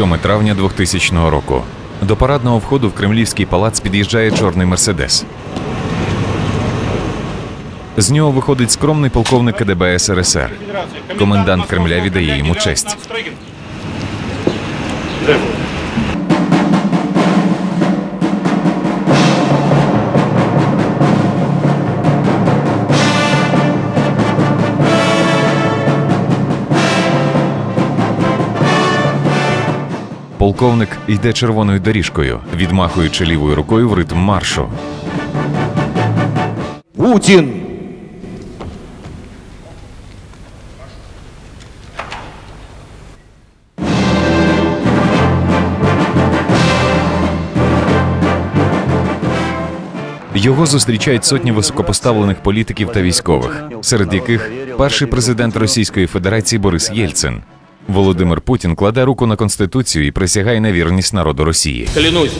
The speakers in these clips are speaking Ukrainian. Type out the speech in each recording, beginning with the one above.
7 травня 2000 року. До парадного входу в Кремлівський палац під'їжджає чорний мерседес. З нього виходить скромний полковник КДБ СРСР. Комендант Кремля віддає йому честь. Полковник йде червоною доріжкою, відмахуючи лівою рукою в ритм маршу. Путин! Його зустрічають сотні високопоставлених політиків та військових, серед яких перший президент Російської Федерації Борис Єльцин. Володимир Путін кладе руку на конституцію і присягає на вірність народу Росії. Клянусь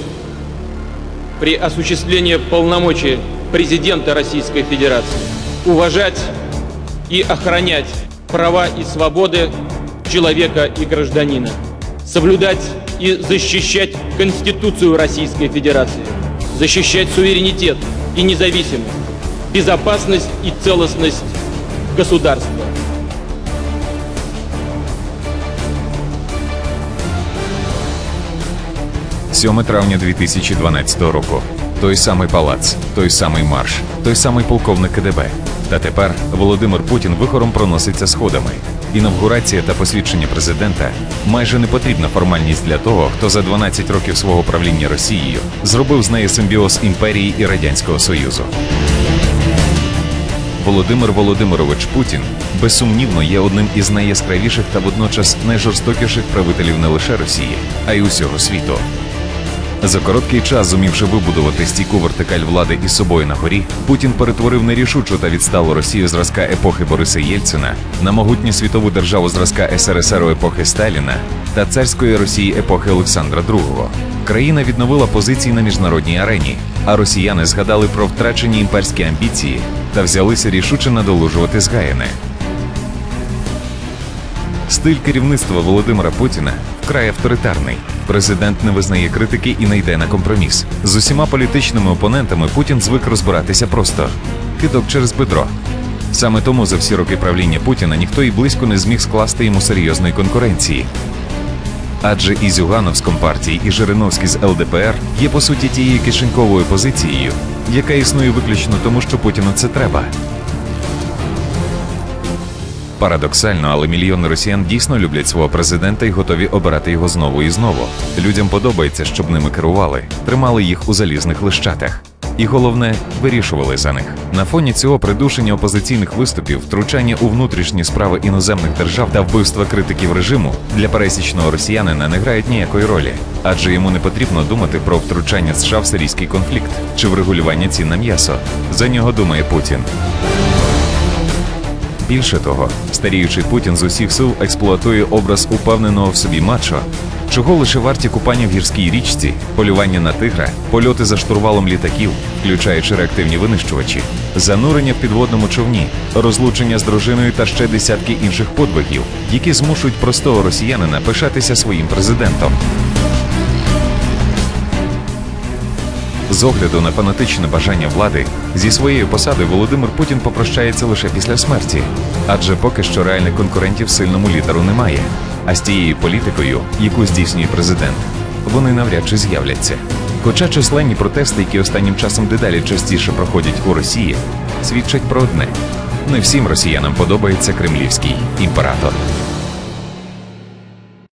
при осуществлении полномочий президента Российской Федерации уважать и охранять права и свободы человека и гражданина, соблюдать и защищать Конституцию Российской Федерации, защищать суверенитет и независимость, безопасность и целостность государства. – 7 травня 2012 року. Той самий палац, той самий марш, той самий полковник КДБ. Та тепер Володимир Путін вихором проноситься сходами. Інавгурація та посвідчення президента майже не потрібна формальність для того, хто за 12 років свого правління Росією зробив з неї симбіоз імперії і радянського союзу. Володимир Володимирович Путін безсумнівно є одним із найяскравіших та водночас найжорстокіших правителів не лише Росії, а й усього світу. За короткий час, зумівши вибудувати стійку вертикаль влади із собою на горі, Путін перетворив нерішучу та відсталу Росію зразка епохи Бориса Єльцина на могутню світову державу зразка СРСР епохи Сталіна та царської Росії епохи Олександра II. Країна відновила позиції на міжнародній арені, а росіяни згадали про втрачені імперські амбіції та взялися рішуче надолужувати згаяне. Стиль керівництва Володимира Путіна вкрай авторитарний. Президент не визнає критики і не йде на компроміс. З усіма політичними опонентами Путін звик розбиратися просто кидок через бедро. Саме тому за всі роки правління Путіна ніхто і близько не зміг скласти йому серйозної конкуренції. Адже і Зюганов з компартії, і Жириновський з ЛДПР є по суті тією кишеньковою позицією, яка існує виключно тому, що Путіну це треба. Парадоксально, але мільйони росіян дійсно люблять свого президента і готові обирати його знову і знову. Людям подобається, щоб ними керували, тримали їх у залізних лищатах. І головне, вирішували за них. На фоні цього придушення опозиційних виступів, втручання у внутрішні справи іноземних держав та вбивства критиків режиму для пересічного росіянина не грають ніякої ролі, адже йому не потрібно думати про втручання США в сирійський конфлікт чи врегулювання цін на м'ясо. За нього думає Путін. Більше того, старіючий Путін з усіх сил експлуатує образ упевненого в собі мачо, чого лише варті купання в гірській річці, полювання на тигра, польоти за штурвалом літаків, включаючи реактивні винищувачі, занурення в підводному човні, розлучення з дружиною та ще десятки інших подвигів, які змушують простого росіянина пишатися своїм президентом. З огляду на фанатичне бажання влади зі своєю посадою Володимир Путін попрощається лише після смерті, адже поки що реальних конкурентів сильному лідеру немає. А з тією політикою, яку здійснює президент, вони навряд чи з'являться. Хоча численні протести, які останнім часом дедалі частіше проходять у Росії, свідчать про одне: не всім росіянам подобається кремлівський імператор.